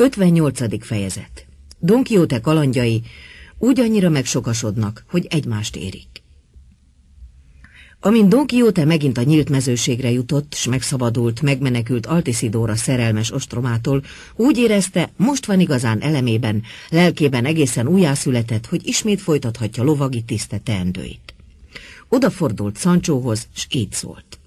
58. fejezet Don Quixote kalandjai úgy annyira megsokasodnak, hogy egymást érik. Amint Don Quixote megint a nyílt mezőségre jutott, s megszabadult, megmenekült Altisidóra szerelmes ostromától, úgy érezte, most van igazán elemében, lelkében egészen újjászületett, hogy ismét folytathatja lovagi tiszte teendőit. Odafordult Sanchohoz, s így szólt.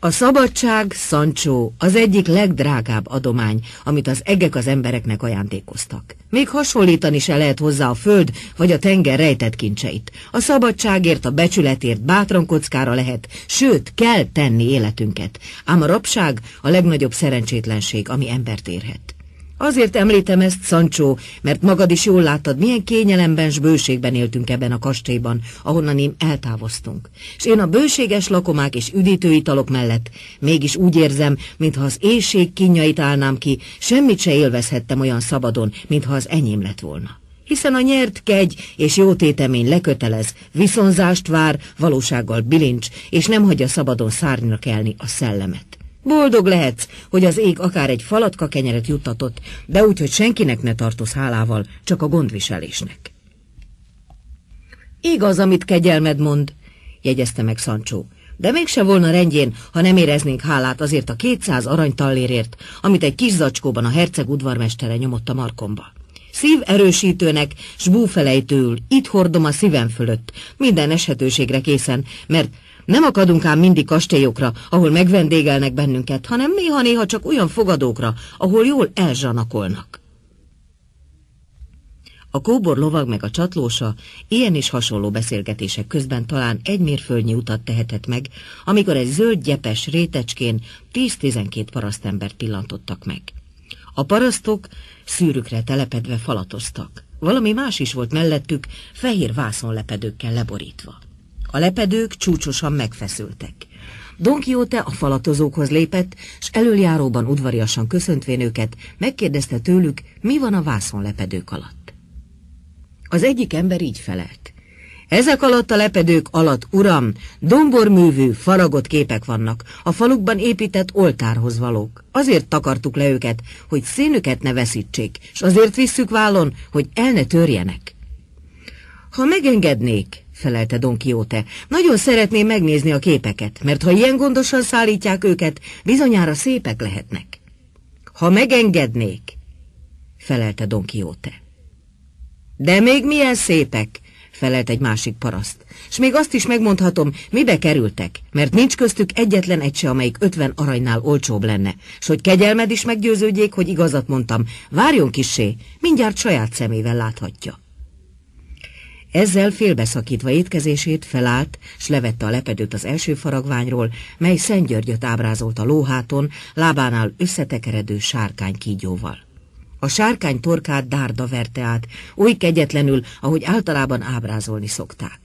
A szabadság, Sancho, az egyik legdrágább adomány, amit az egek az embereknek ajándékoztak. Még hasonlítani se lehet hozzá a föld vagy a tenger rejtett kincseit. A szabadságért, a becsületért bátran kockára lehet, sőt, kell tenni életünket. Ám a rabság a legnagyobb szerencsétlenség, ami embert érhet. Azért említem ezt, Sancho, mert magad is jól láttad, milyen kényelemben s bőségben éltünk ebben a kastélyban, ahonnan én eltávoztunk. És én a bőséges lakomák és üdítőitalok mellett mégis úgy érzem, mintha az éjség kínjait állnám ki, semmit se élvezhettem olyan szabadon, mintha az enyém lett volna. Hiszen a nyert kegy és jó tétemény lekötelez, viszonzást vár, valósággal bilincs, és nem hagyja szabadon szárnyra kelni a szellemet. Boldog lehetsz, hogy az ég akár egy falatka kenyeret juttatott, de úgy, hogy senkinek ne tartoz hálával, csak a gondviselésnek. Igaz, amit kegyelmed mond, jegyezte meg Sancho, de mégse volna rendjén, ha nem éreznénk hálát azért a kétszáz aranytallérért, amit egy kis zacskóban a herceg udvarmestere nyomott a markomba. Szív erősítőnek, s búfelejtőül itt hordom a szívem fölött, minden eshetőségre készen, mert nem akadunk ám mindig kastélyokra, ahol megvendégelnek bennünket, hanem néha-néha csak olyan fogadókra, ahol jól elzsanakolnak. A kóbor lovag meg a csatlósa ilyen is hasonló beszélgetések közben talán egy mérföldnyi utat tehetett meg, amikor egy zöld gyepes rétecskén 10-12 parasztembert pillantottak meg. A parasztok szűrükre telepedve falatoztak. Valami más is volt mellettük, fehér vászonlepedőkkel leborítva. A lepedők csúcsosan megfeszültek. Don Quixote a falatozókhoz lépett, s elöljáróban udvariasan köszöntvén őket, megkérdezte tőlük, mi van a vászonlepedők alatt. Az egyik ember így felelt. Ezek alatt a lepedők alatt, uram, domborművű, faragott képek vannak, a falukban épített oltárhoz valók. Azért takartuk le őket, hogy színüket ne veszítsék, és azért visszük vállon, hogy el ne törjenek. Ha megengednék, felelte Don Quixote. Nagyon szeretném megnézni a képeket, mert ha ilyen gondosan szállítják őket, bizonyára szépek lehetnek. Ha megengednék, felelte Don Quixote. De még milyen szépek, felelt egy másik paraszt. És még azt is megmondhatom, mibe kerültek, mert nincs köztük egyetlen egy se, amelyik ötven aranynál olcsóbb lenne. S hogy kegyelmed is meggyőződjék, hogy igazat mondtam, várjon kissé, mindjárt saját szemével láthatja. Ezzel félbeszakítva étkezését felállt, s levette a lepedőt az első faragványról, mely Szent Györgyöt ábrázolt a lóháton, lábánál összetekeredő sárkány kígyóval. A sárkány torkát dárda verte át, oly kegyetlenül, ahogy általában ábrázolni szokták.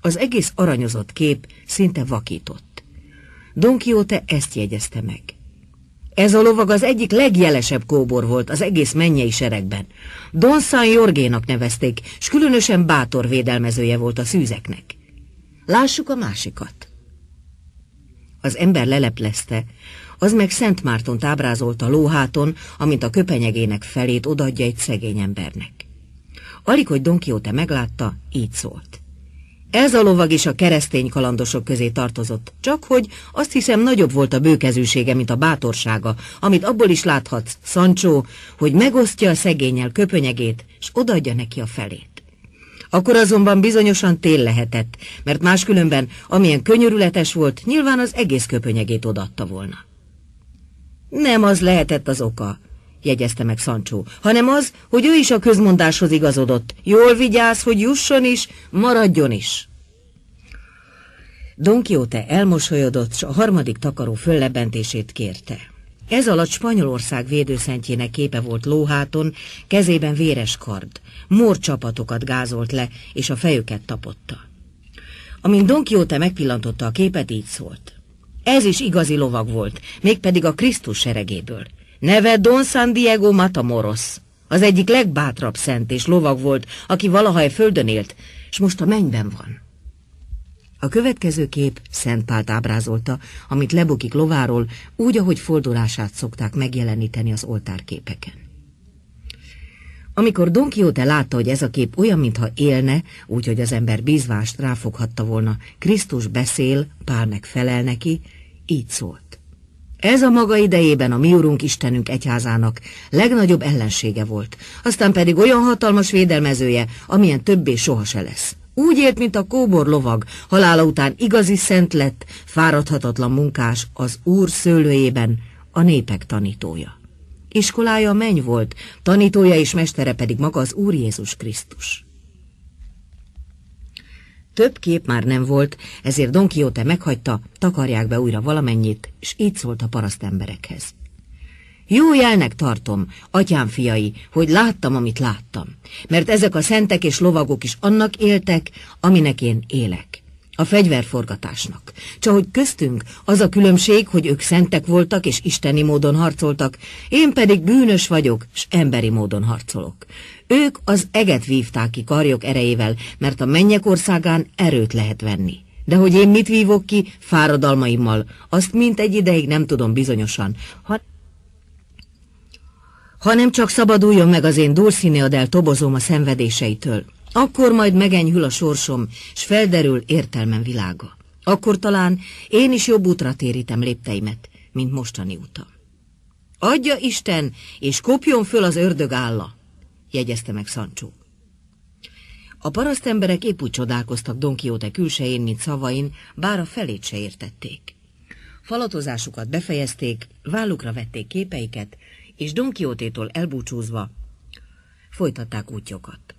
Az egész aranyozott kép szinte vakított. Don Quixote ezt jegyezte meg. Ez a lovag az egyik legjelesebb kóbor volt az egész mennyei seregben. Don San Jorgénak nevezték, s különösen bátor védelmezője volt a szűzeknek. Lássuk a másikat. Az ember leleplezte, az meg Szent Mártont ábrázolta lóháton, amint a köpenyegének felét odaadja egy szegény embernek. Alig, hogy Don Quixote meglátta, így szólt. Ez a lovag is a keresztény kalandosok közé tartozott, csak hogy azt hiszem nagyobb volt a bőkezűsége, mint a bátorsága, amit abból is láthatsz, Sancho, hogy megosztja a szegényel köpönyegét, és odaadja neki a felét. Akkor azonban bizonyosan tél lehetett, mert máskülönben, amilyen könyörületes volt, nyilván az egész köpönyegét odatta volna. Nem az lehetett az oka, jegyezte meg Sancho, hanem az, hogy ő is a közmondáshoz igazodott. Jól vigyáz, hogy jusson is, maradjon is. Don Quixote elmosolyodott, s a harmadik takaró föllebentését kérte. Ez alatt Spanyolország védőszentjének képe volt lóháton, kezében véres kard. Mór csapatokat gázolt le, és a fejüket tapotta. Amint Don Quixote megpillantotta a képet, így szólt. Ez is igazi lovag volt, mégpedig a Krisztus seregéből. Neve Don San Diego Matamoros. Az egyik legbátrabb szent és lovag volt, aki valaha földön élt, és most a mennyben van. A következő kép Szent Pált ábrázolta, amit lebukik lováról, úgy, ahogy fordulását szokták megjeleníteni az oltárképeken. Amikor Don Quixote látta, hogy ez a kép olyan, mintha élne, úgyhogy az ember bízvást ráfoghatta volna, Krisztus beszél, Pál felel neki, így szólt. Ez a maga idejében a mi Urunk Istenünk egyházának legnagyobb ellensége volt, aztán pedig olyan hatalmas védelmezője, amilyen többé soha se lesz. Úgy élt, mint a kóbor lovag, halála után igazi szent lett, fáradhatatlan munkás az Úr szőlőjében, a népek tanítója. Iskolája menny volt, tanítója és mestere pedig maga az Úr Jézus Krisztus. Több kép már nem volt, ezért Don Quixote meghagyta, takarják be újra valamennyit, és így szólt a paraszt emberekhez. Jó jelnek tartom, atyám fiai, hogy láttam, amit láttam, mert ezek a szentek és lovagok is annak éltek, aminek én élek. A fegyverforgatásnak. Csak hogy köztünk az a különbség, hogy ők szentek voltak és isteni módon harcoltak, én pedig bűnös vagyok, s emberi módon harcolok. Ők az eget vívták ki karjok erejével, mert a mennyek országán erőt lehet venni. De hogy én mit vívok ki fáradalmaimmal, azt mint egy ideig nem tudom bizonyosan, ha hanem csak szabaduljon meg az én Dulcineadel tobozom a szenvedéseitől. Akkor majd megenyhül a sorsom, s felderül értelmem világa. Akkor talán én is jobb útra térítem lépteimet, mint mostani utam. Adja Isten, és kopjon föl az ördög álla, jegyezte meg Sancho. A parasztemberek épp úgy csodálkoztak Don Quixote külsején, mint szavain, bár a felét se értették. Falatozásukat befejezték, vállukra vették képeiket, és Don Quixote-tól elbúcsúzva folytatták útjokat.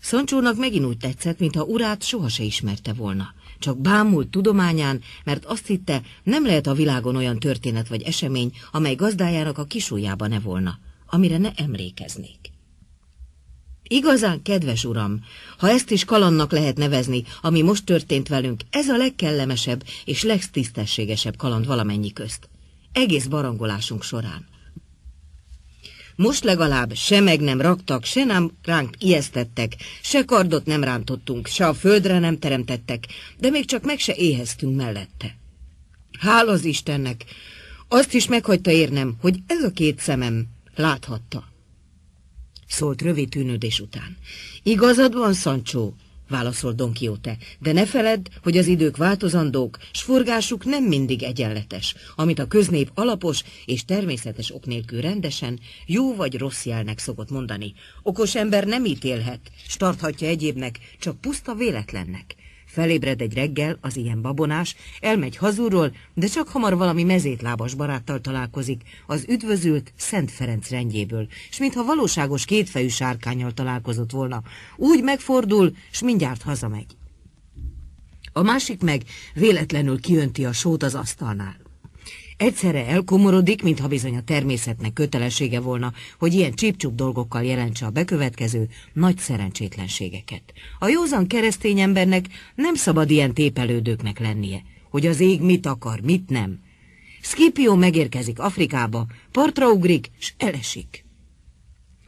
Szancsónak megint úgy tetszett, mintha urát soha se ismerte volna. Csak bámult tudományán, mert azt hitte, nem lehet a világon olyan történet vagy esemény, amely gazdájának a kisújjába ne volna, amire ne emlékeznék. Igazán, kedves uram, ha ezt is kalannak lehet nevezni, ami most történt velünk, ez a legkellemesebb és legtisztességesebb kaland valamennyi közt. Egész barangolásunk során. Most legalább se meg nem raktak, se nem ránk ijesztettek, se kardot nem rántottunk, se a földre nem teremtettek, de még csak meg se éheztünk mellette. Hál az Istennek! Azt is meghagyta érnem, hogy ez a két szemem láthatta. Szólt rövid tűnődés után. Igazad van, Sancho, válaszol Don Quixote, de ne feledd, hogy az idők változandók, s forgásuk nem mindig egyenletes, amit a köznép alapos és természetes ok nélkül rendesen, jó vagy rossz jelnek szokott mondani. Okos ember nem ítélhet, s tarthatja egyébnek, csak puszta véletlennek. Felébred egy reggel, az ilyen babonás, elmegy hazúról, de csak hamar valami mezétlábas baráttal találkozik, az üdvözült Szent Ferenc rendjéből, s mintha valóságos kétfejű sárkányjal találkozott volna, úgy megfordul, s mindjárt hazamegy. A másik meg véletlenül kiönti a sót az asztalnál. Egyszerre elkomorodik, mintha bizony a természetnek kötelessége volna, hogy ilyen csípcsup dolgokkal jelentse a bekövetkező nagy szerencsétlenségeket. A józan keresztény embernek nem szabad ilyen tépelődőknek lennie, hogy az ég mit akar, mit nem. Scipio megérkezik Afrikába, partra ugrik, s elesik.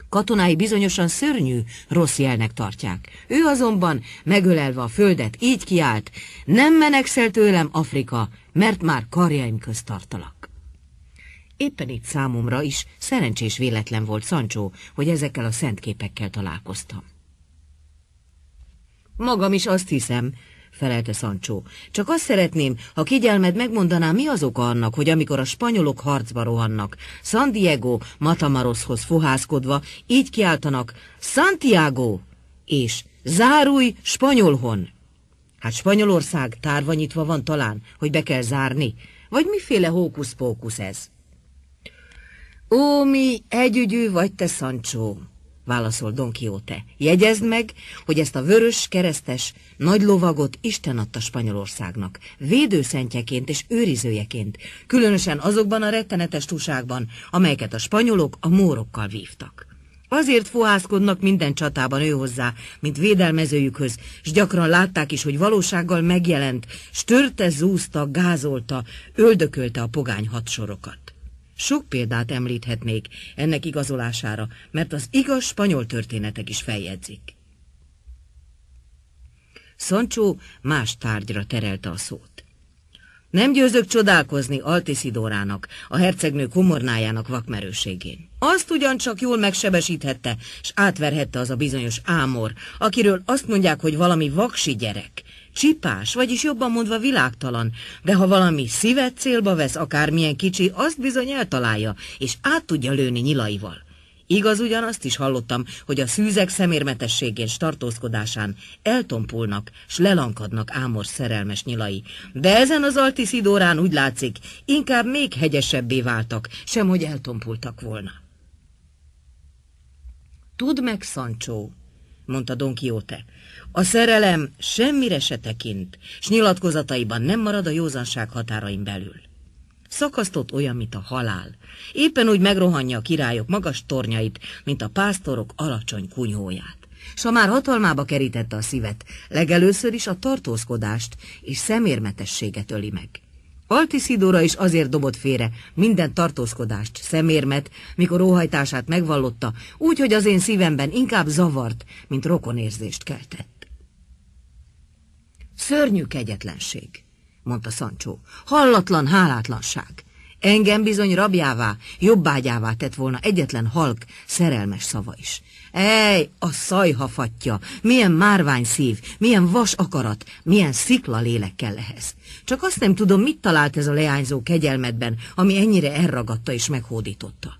Katonái bizonyosan szörnyű, rossz jelnek tartják. Ő azonban, megölelve a földet, így kiált, nem menekszel tőlem, Afrika, mert már karjaim közt tartalak. Éppen itt számomra is szerencsés véletlen volt, Szancsó, hogy ezekkel a szentképekkel találkoztam. Magam is azt hiszem, felelte Szancsó. Csak azt szeretném, ha kigyelmed megmondaná, mi az oka annak, hogy amikor a spanyolok harcba rohannak, San Diego Matamaroshoz fohászkodva, így kiáltanak Santiago és zárulj spanyolhon. Hát Spanyolország tárva nyitva van talán, hogy be kell zárni, vagy miféle hókusz-pókusz ez? Ó, mi együgyű vagy te, Sancsó, válaszol Don Quixote. Jegyezd meg, hogy ezt a vörös keresztes nagy lovagot Isten adta Spanyolországnak, védőszentjeként és őrizőjeként, különösen azokban a rettenetes tuságban, amelyeket a spanyolok a mórokkal vívtak. Azért fohászkodnak minden csatában ő hozzá, mint védelmezőjükhöz, s gyakran látták is, hogy valósággal megjelent, s törte, zúzta, gázolta, öldökölte a pogány hadsorokat. Sok példát említhetnék ennek igazolására, mert az igaz spanyol történetek is feljegyzik. Szancsó más tárgyra terelte a szót. Nem győzök csodálkozni Altisidórának, a hercegnő komornájának vakmerőségén. Azt ugyancsak jól megsebesíthette, s átverhette az a bizonyos ámor, akiről azt mondják, hogy valami vaksi gyerek. Csipás, vagyis jobban mondva világtalan, de ha valami szívet célba vesz, akármilyen kicsi, azt bizony eltalálja, és át tudja lőni nyilaival. Igaz, ugyan azt is hallottam, hogy a szűzek szemérmetességén startózkodásán eltompulnak, s lelankadnak Ámor szerelmes nyilai. De ezen az Altiszidórán úgy látszik, inkább még hegyesebbé váltak, sem hogy eltompultak volna. Tudd meg, Sancho, mondta Don Quixote, a szerelem semmire se tekint, s nyilatkozataiban nem marad a józanság határain belül. Szakasztott olyan, mint a halál. Éppen úgy megrohanja a királyok magas tornyait, mint a pásztorok alacsony kunyhóját. S ha már hatalmába kerítette a szívet, legelőször is a tartózkodást és szemérmetességet öli meg. Altiszidóra is azért dobott félre minden tartózkodást, szemérmet, mikor óhajtását megvallotta, úgy, hogy az én szívemben inkább zavart, mint rokonérzést keltett. Szörnyű kegyetlenség mondta Szancsó. Hallatlan hálátlanság. Engem bizony rabjává, jobbágyává tett volna egyetlen halk, szerelmes szava is. Ej, a szajhafatja, milyen márvány szív, milyen vas akarat, milyen szikla lélek kell ehhez. Csak azt nem tudom, mit talált ez a leányzó kegyelmedben, ami ennyire elragadta és meghódította.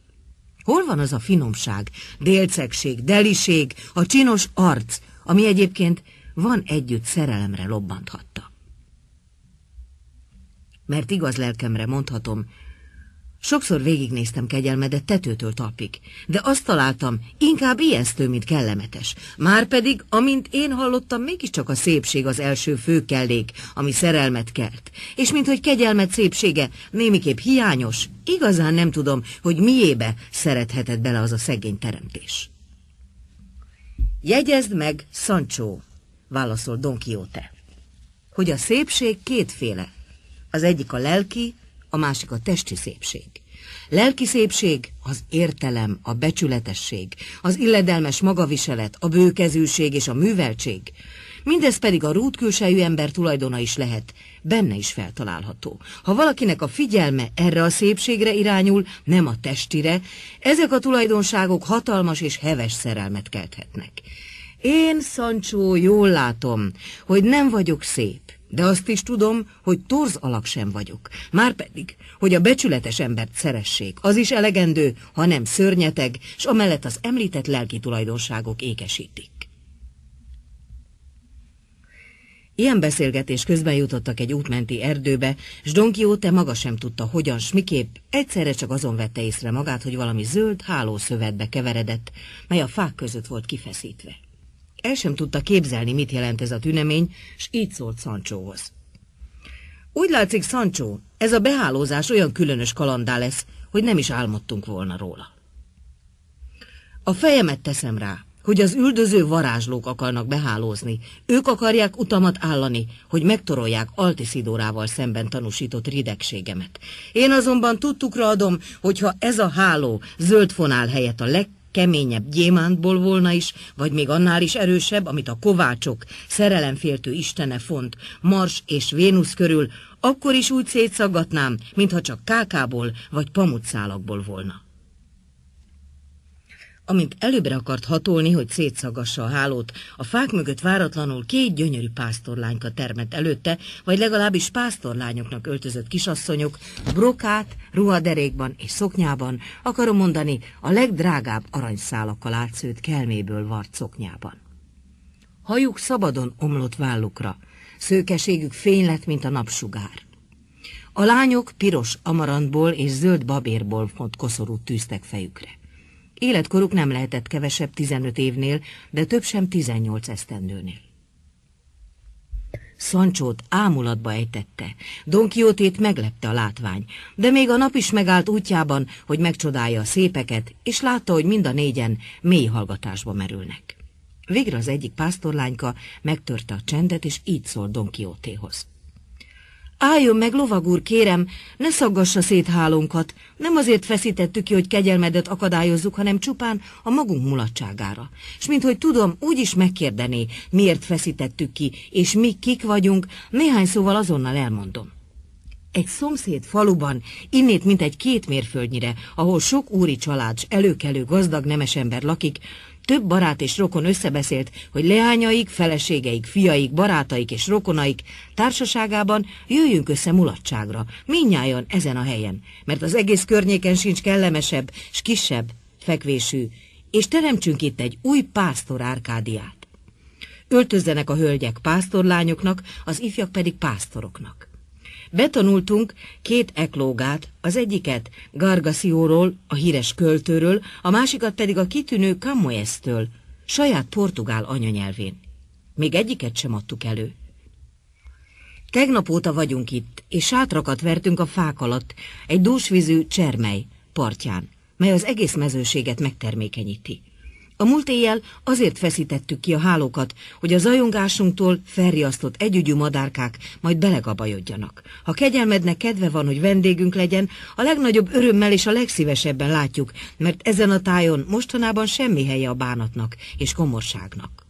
Hol van az a finomság, délcegség, deliség, a csinos arc, ami egyébként van együtt szerelemre lobbanthatta? mert igaz lelkemre mondhatom, sokszor végignéztem kegyelmedet tetőtől talpig, de azt találtam, inkább ijesztő, mint kellemetes. Márpedig, amint én hallottam, mégiscsak a szépség az első főkellék, ami szerelmet kelt, és minthogy kegyelmet szépsége némiképp hiányos, igazán nem tudom, hogy miébe szerethetett bele az a szegény teremtés. Jegyezd meg, Sancho, válaszol Don Quixote, hogy a szépség kétféle, az egyik a lelki, a másik a testi szépség. Lelki szépség az értelem, a becsületesség, az illedelmes magaviselet, a bőkezűség és a műveltség. Mindez pedig a rútkülsejű ember tulajdona is lehet, benne is feltalálható. Ha valakinek a figyelme erre a szépségre irányul, nem a testire, ezek a tulajdonságok hatalmas és heves szerelmet kelthetnek. Én, Szancsó, jól látom, hogy nem vagyok szép, de azt is tudom, hogy torz alak sem vagyok. Márpedig, hogy a becsületes embert szeressék, az is elegendő, ha nem szörnyeteg, s amellett az említett lelki tulajdonságok ékesítik. Ilyen beszélgetés közben jutottak egy útmenti erdőbe, s Don Quixote maga sem tudta, hogyan s miképp, egyszerre csak azon vette észre magát, hogy valami zöld hálószövetbe keveredett, mely a fák között volt kifeszítve. El sem tudta képzelni, mit jelent ez a tünemény, s így szólt Szancsóhoz. Úgy látszik, Szancsó, ez a behálózás olyan különös kalandá lesz, hogy nem is álmodtunk volna róla. A fejemet teszem rá, hogy az üldöző varázslók akarnak behálózni. Ők akarják utamat állani, hogy megtorolják Altiszidórával szemben tanúsított ridegségemet. Én azonban tudtukra adom, hogyha ez a háló zöld fonál helyett a leg keményebb gyémántból volna is, vagy még annál is erősebb, amit a kovácsok, szerelemféltő istene font, Mars és Vénusz körül, akkor is úgy szétszaggatnám, mintha csak kákából vagy pamutszálakból volna. Amint előbbre akart hatolni, hogy szétszagassa a hálót, a fák mögött váratlanul két gyönyörű pásztorlányka termett előtte, vagy legalábbis pásztorlányoknak öltözött kisasszonyok, brokát, ruhaderékban és szoknyában, akarom mondani, a legdrágább aranyszálakkal átszőtt kelméből vart szoknyában. Hajuk szabadon omlott vállukra, szőkeségük fény lett, mint a napsugár. A lányok piros amarantból és zöld babérból font koszorút tűztek fejükre. Életkoruk nem lehetett kevesebb 15 évnél, de több sem 18 esztendőnél. Szancsót ámulatba ejtette. Don Quixote-t meglepte a látvány, de még a nap is megállt útjában, hogy megcsodálja a szépeket, és látta, hogy mind a négyen mély hallgatásba merülnek. Végre az egyik pásztorlányka megtörte a csendet, és így szólt Don Quixote-hoz. Álljon meg, lovag úr, kérem, ne szaggassa szét hálónkat. Nem azért feszítettük ki, hogy kegyelmedet akadályozzuk, hanem csupán a magunk mulatságára. És minthogy tudom, úgy is megkérdené, miért feszítettük ki, és mi kik vagyunk, néhány szóval azonnal elmondom. Egy szomszéd faluban, innét mint egy két mérföldnyire, ahol sok úri család, előkelő gazdag nemesember lakik, több barát és rokon összebeszélt, hogy leányaik, feleségeik, fiaik, barátaik és rokonaik társaságában jöjjünk össze mulatságra, minnyáján ezen a helyen, mert az egész környéken sincs kellemesebb, s kisebb fekvésű, és teremtsünk itt egy új pásztor Árkádiát. Öltözzenek a hölgyek pásztorlányoknak, az ifjak pedig pásztoroknak. Betanultunk két eklógát, az egyiket Gargaszióról, a híres költőről, a másikat pedig a kitűnő Camoestől, saját portugál anyanyelvén. Még egyiket sem adtuk elő. Tegnap óta vagyunk itt, és sátrakat vertünk a fák alatt, egy dúsvízű csermely partján, mely az egész mezőséget megtermékenyíti. A múlt éjjel azért feszítettük ki a hálókat, hogy a zajongásunktól felriasztott együgyű madárkák majd belegabajodjanak. Ha kegyelmednek kedve van, hogy vendégünk legyen, a legnagyobb örömmel és a legszívesebben látjuk, mert ezen a tájon mostanában semmi helye a bánatnak és komorságnak.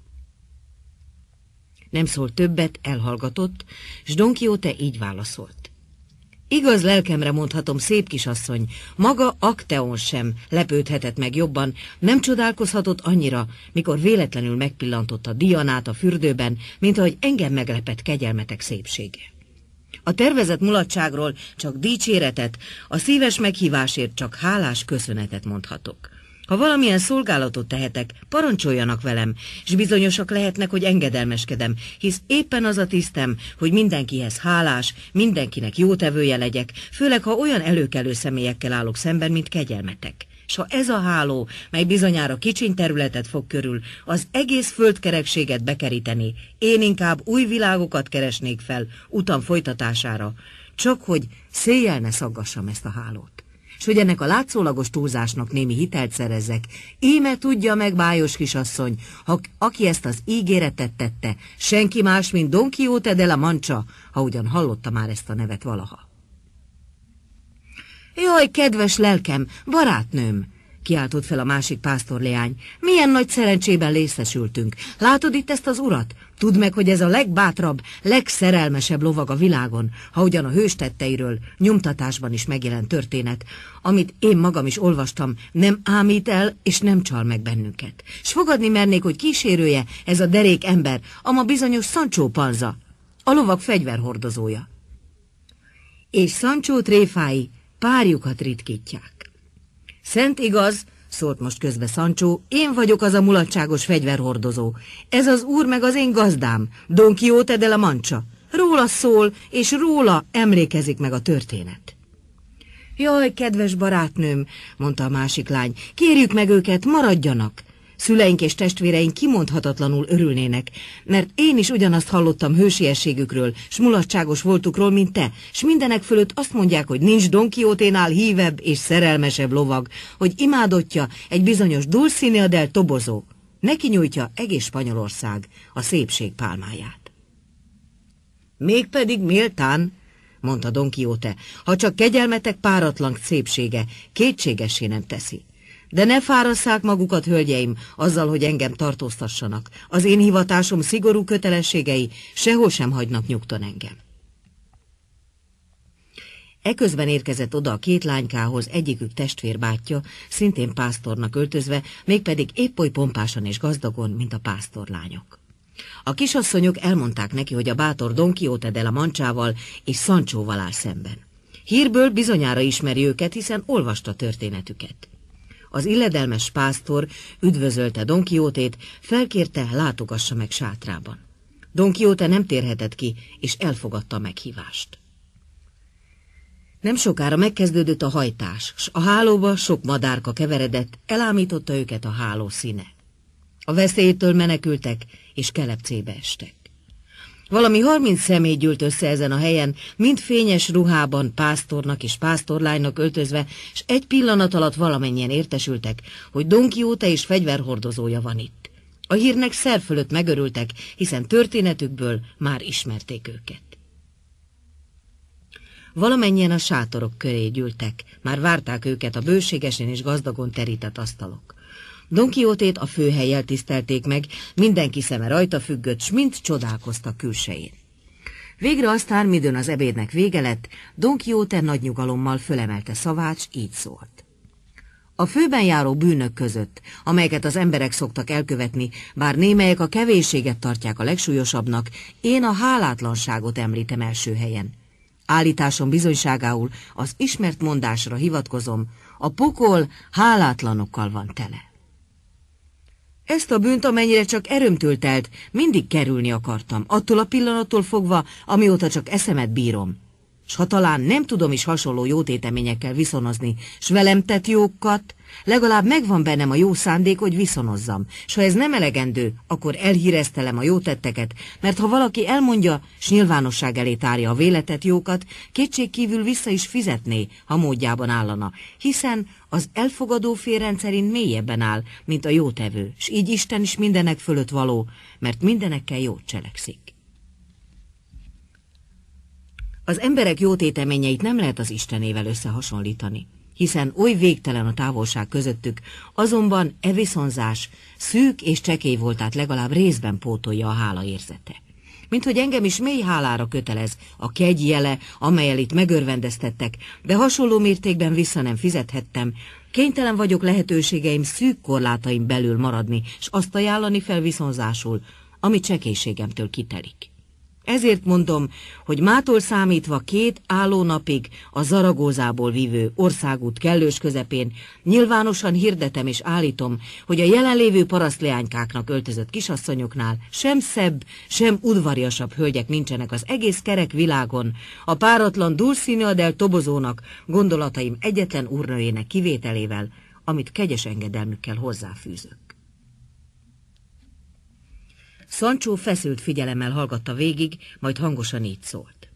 Nem szólt többet, elhallgatott, s Don Quixote így válaszolt. Igaz lelkemre mondhatom, szép kisasszony, maga Akteon sem lepődhetett meg jobban, nem csodálkozhatott annyira, mikor véletlenül megpillantotta Dianát a fürdőben, mint ahogy engem meglepett kegyelmetek szépsége. A tervezett mulatságról csak dicséretet, a szíves meghívásért csak hálás köszönetet mondhatok. Ha valamilyen szolgálatot tehetek, parancsoljanak velem, és bizonyosak lehetnek, hogy engedelmeskedem, hisz éppen az a tisztem, hogy mindenkihez hálás, mindenkinek jótevője legyek, főleg ha olyan előkelő személyekkel állok szemben, mint kegyelmetek. S ha ez a háló, mely bizonyára kicsiny területet fog körül, az egész földkerekséget bekeríteni, én inkább új világokat keresnék fel utam folytatására, csak hogy széjjel ne szaggassam ezt a hálót s hogy ennek a látszólagos túlzásnak némi hitelt szerezzek. Íme tudja meg, bájos kisasszony, ha, aki ezt az ígéretet tette, senki más, mint Don Quixote de la Mancha, ha ugyan hallotta már ezt a nevet valaha. Jaj, kedves lelkem, barátnőm! Kiáltott fel a másik pásztorleány. Milyen nagy szerencsében részesültünk. Látod itt ezt az urat? Tudd meg, hogy ez a legbátrabb, legszerelmesebb lovag a világon, ha ugyan a hőstetteiről nyomtatásban is megjelent történet, amit én magam is olvastam, nem ámít el és nem csal meg bennünket. S fogadni mernék, hogy kísérője ez a derék ember, ama bizonyos Sancho Panza, a lovag fegyverhordozója. És Sancho tréfái párjukat ritkítják. Szent igaz, szólt most közbe Sancho, én vagyok az a mulatságos fegyverhordozó. Ez az úr meg az én gazdám, Don Quixote de la Mancha. Róla szól, és róla emlékezik meg a történet. Jaj, kedves barátnőm, mondta a másik lány, kérjük meg őket, maradjanak. Szüleink és testvéreink kimondhatatlanul örülnének, mert én is ugyanazt hallottam hősiességükről, s mulatságos voltukról, mint te, s mindenek fölött azt mondják, hogy nincs Don Quixote-nál hívebb és szerelmesebb lovag, hogy imádottja egy bizonyos Dulcinea del Tobozó. Neki nyújtja egész Spanyolország a szépség pálmáját. Mégpedig méltán, mondta Don Quixote, ha csak kegyelmetek páratlan szépsége kétségessé nem teszi. De ne fárasszák magukat, hölgyeim, azzal, hogy engem tartóztassanak. Az én hivatásom szigorú kötelességei sehol sem hagynak nyugton engem. Eközben érkezett oda a két lánykához egyikük testvérbátyja, szintén pásztornak öltözve, mégpedig épp oly pompásan és gazdagon, mint a pásztorlányok. A kisasszonyok elmondták neki, hogy a bátor Don Quixote de la Mancsával és Sanchóval áll szemben. Hírből bizonyára ismeri őket, hiszen olvasta történetüket. Az illedelmes pásztor üdvözölte Don Quixote-t, felkérte, látogassa meg sátrában. Don Quixote nem térhetett ki, és elfogadta a meghívást. Nem sokára megkezdődött a hajtás, s a hálóba sok madárka keveredett, elámította őket a háló színe. A veszélytől menekültek, és kelepcébe estek. Valami harminc személy gyűlt össze ezen a helyen, mind fényes ruhában, pásztornak és pásztorlánynak öltözve, és egy pillanat alatt valamennyien értesültek, hogy Don Quixote és fegyverhordozója van itt. A hírnek szer fölött megörültek, hiszen történetükből már ismerték őket. Valamennyien a sátorok köré gyűltek, már várták őket a bőségesen és gazdagon terített asztalok. Don Quixote-t a főhelyjel tisztelték meg, mindenki szeme rajta függött, s mind csodálkoztak külsején. Végre aztán, midőn az ebédnek vége lett, Don Quixote nagy nyugalommal fölemelte szavát, így szólt. A főben járó bűnök között, amelyeket az emberek szoktak elkövetni, bár némelyek a kevésséget tartják a legsúlyosabbnak, én a hálátlanságot említem első helyen. Állításom bizonyságául az ismert mondásra hivatkozom, a pokol hálátlanokkal van tele. Ezt a bűnt, amennyire csak erőmtől telt, mindig kerülni akartam, attól a pillanattól fogva, amióta csak eszemet bírom. S ha talán nem tudom is hasonló jótéteményekkel viszonozni, s velem tett jókat, legalább megvan bennem a jó szándék, hogy viszonozzam, s ha ez nem elegendő, akkor elhíreztelem a jó tetteket, mert ha valaki elmondja, s nyilvánosság elé tárja a véletett jókat, kétségkívül vissza is fizetné, ha módjában állana, hiszen az elfogadó fél rendszerint mélyebben áll, mint a jótevő, s így Isten is mindenek fölött való, mert mindenekkel jót cselekszik. Az emberek jótéteményeit nem lehet az Istenével összehasonlítani, hiszen oly végtelen a távolság közöttük, azonban e viszonzás szűk és csekély voltát legalább részben pótolja a hála érzete. Mint hogy engem is mély hálára kötelez a kegy jele, amelyel itt megörvendeztettek, de hasonló mértékben vissza nem fizethettem, kénytelen vagyok lehetőségeim szűk korlátaim belül maradni, s azt ajánlani fel viszonzásul, ami csekélységemtől kitelik. Ezért mondom, hogy mától számítva két állónapig a Zaragózából vívő országút kellős közepén nyilvánosan hirdetem és állítom, hogy a jelenlévő parasztleánykáknak öltözött kisasszonyoknál sem szebb, sem udvariasabb hölgyek nincsenek az egész kerek világon, a páratlan Dulcinea del Tobozónak gondolataim egyetlen úrnőjének kivételével, amit kegyes engedelmükkel hozzáfűzök. Szancsó feszült figyelemmel hallgatta végig, majd hangosan így szólt.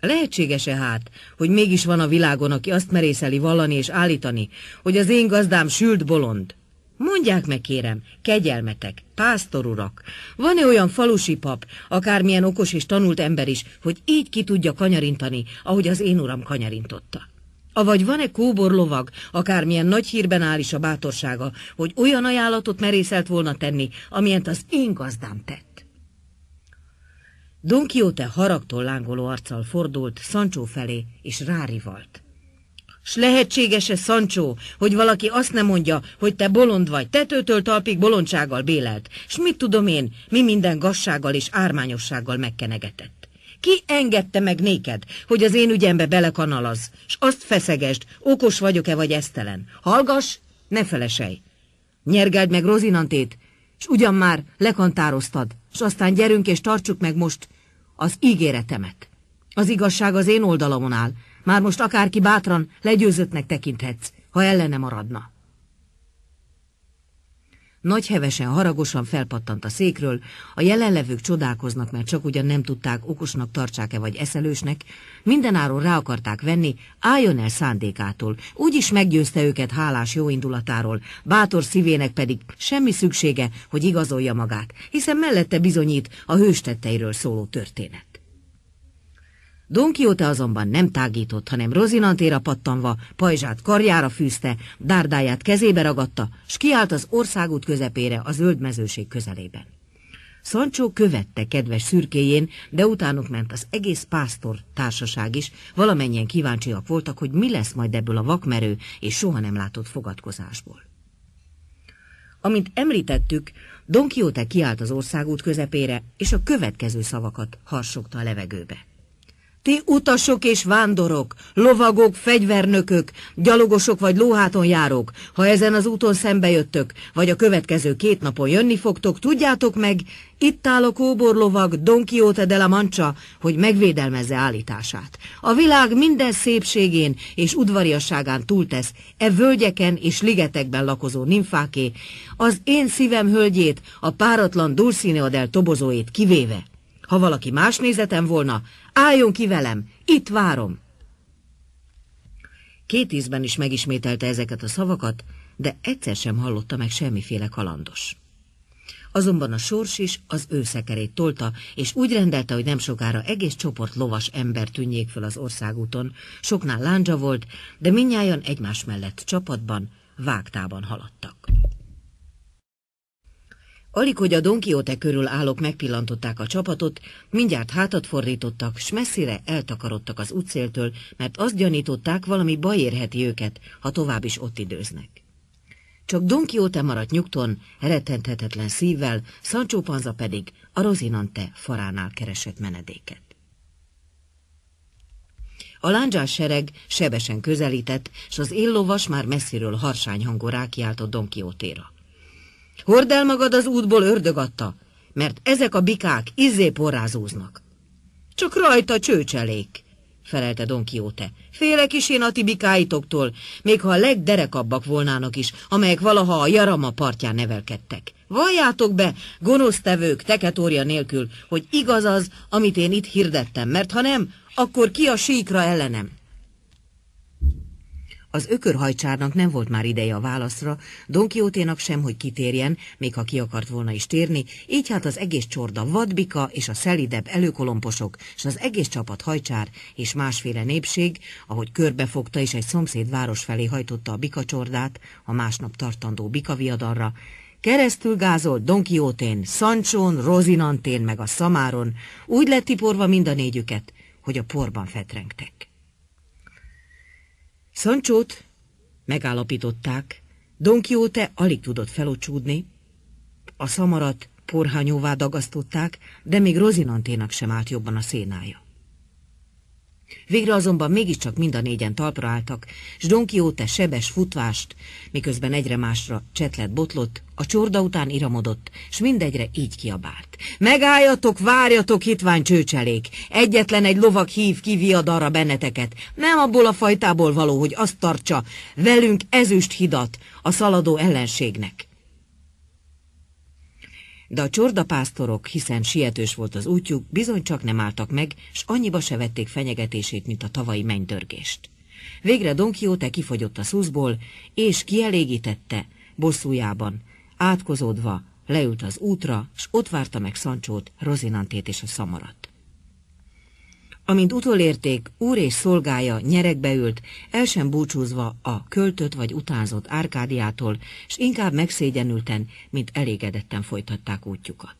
Lehetséges-e hát, hogy mégis van a világon, aki azt merészeli vallani és állítani, hogy az én gazdám sült bolond? Mondják meg, kérem, kegyelmetek, pásztorurak, van-e olyan falusi pap, akármilyen okos és tanult ember is, hogy így ki tudja kanyarintani, ahogy az én uram kanyarintotta? Avagy van-e kóbor lovag, akármilyen nagy hírben áll is a bátorsága, hogy olyan ajánlatot merészelt volna tenni, amilyent az én gazdám tett? Don Quixote haragtól lángoló arccal fordult Sancho felé, és rárivalt. S lehetséges-e, Sancho, hogy valaki azt nem mondja, hogy te bolond vagy, tetőtől talpig bolondsággal bélelt, s mit tudom én, mi minden gassággal és ármányossággal megkenegetett? Ki engedte meg néked, hogy az én ügyembe belekanalaz, s azt feszegesd, okos vagyok-e vagy esztelen? Hallgass, ne felesej. Nyergeld meg Rozinantét, s ugyan már lekantároztad, s aztán gyerünk és tartsuk meg most az ígéretemet. Az igazság az én oldalamon áll, már most akárki bátran legyőzöttnek tekinthetsz, ha ellene maradna. Nagy hevesen, haragosan felpattant a székről, a jelenlevők csodálkoznak, mert csak ugyan nem tudták, okosnak tartsák-e vagy eszelősnek, mindenáron rá akarták venni, álljon el szándékától, úgyis meggyőzte őket hálás jóindulatáról, bátor szívének pedig semmi szüksége, hogy igazolja magát, hiszen mellette bizonyít a hőstetteiről szóló történet. Don Quixote azonban nem tágított, hanem Rozinantéra pattanva, pajzsát karjára fűzte, dárdáját kezébe ragadta, s kiállt az országút közepére a zöld mezőség közelében. Szancsó követte kedves szürkéjén, de utánuk ment az egész pásztor társaság is, valamennyien kíváncsiak voltak, hogy mi lesz majd ebből a vakmerő és soha nem látott fogadkozásból. Amint említettük, Don Quixote kiállt az országút közepére, és a következő szavakat harsogta a levegőbe. Ti utasok és vándorok, lovagok, fegyvernökök, gyalogosok vagy lóháton járók, ha ezen az úton szembe jöttök, vagy a következő két napon jönni fogtok, tudjátok meg, itt áll a kóborlovag Don Quixote de la Mancha, hogy megvédelmezze állítását. A világ minden szépségén és udvariasságán túltesz, e völgyeken és ligetekben lakozó nimfáké, az én szívem hölgyét, a páratlan Dulcinea del Tobozóét kivéve. Ha valaki más nézetem volna, álljon ki velem, itt várom. Két ízben is megismételte ezeket a szavakat, de egyszer sem hallotta meg semmiféle kalandos. Azonban a sors is az ő szekerét tolta, és úgy rendelte, hogy nem sokára egész csoport lovas ember tűnjék föl az országúton. Soknál lándzsa volt, de minnyáján egymás mellett csapatban, vágtában haladtak. Alig, hogy a Don Quixote körül állók megpillantották a csapatot, mindjárt hátat fordítottak, s messzire eltakarodtak az útszéltől, mert azt gyanították, valami baj érheti őket, ha tovább is ott időznek. Csak Don Quixote maradt nyugton, rettenthetetlen szívvel, Sancho Panza pedig a Rozinante faránál keresett menedéket. A lándzsás sereg sebesen közelített, s az illovas már messziről harsány hangon rákiáltott Don Quixote-ra. Hord el magad az útból, ördögatta, mert ezek a bikák izzé porrázóznak. Csak rajta csőcselék, felelte Don Quixote. Félek is én a ti bikáitoktól, még ha a legderekabbak volnának is, amelyek valaha a Jarama partján nevelkedtek. Valljátok be, gonosztevők, teketória nélkül, hogy igaz az, amit én itt hirdettem, mert ha nem, akkor ki a síkra ellenem? Az ökörhajcsárnak nem volt már ideje a válaszra, Don Quixote-nak sem, hogy kitérjen, még ha ki akart volna is térni, így hát az egész csorda vadbika és a szelidebb előkolomposok, és az egész csapat hajcsár és másféle népség, ahogy körbefogta és egy szomszéd város felé hajtotta a bikacsordát, a másnap tartandó bikaviadarra, keresztül gázolt Don Quixote-n, Sanchón, Rozinantén meg a Szamáron, úgy lett tiporva mind a négyüket, hogy a porban fetrengtek. Szancsót megállapították, Don Quixote alig tudott felocsúdni, a szamarat porhányóvá dagasztották, de még Rozinanténak sem állt jobban a szénája. Végre azonban mégiscsak mind a négyen talpra álltak, s Don Quixote sebes futvást, miközben egyre másra csetlet botlott, a csorda után iramodott, s mindegyre így kiabált. Megálljatok, várjatok, hitvány csőcselék! Egyetlen egy lovak hív ki viadarra benneteket. Nem abból a fajtából való, hogy azt tartsa velünk ezüst hidat a szaladó ellenségnek de a csordapásztorok, hiszen sietős volt az útjuk, bizony csak nem álltak meg, s annyiba se vették fenyegetését, mint a tavalyi mennydörgést. Végre Don Quixote kifogyott a szuszból, és kielégítette, bosszújában, átkozódva, leült az útra, s ott várta meg Szancsót, Rozinantét és a szamarat. Amint utolérték, úr és szolgája nyerekbe ült, el sem búcsúzva a költött vagy utánzott Árkádiától, s inkább megszégyenülten, mint elégedetten folytatták útjukat.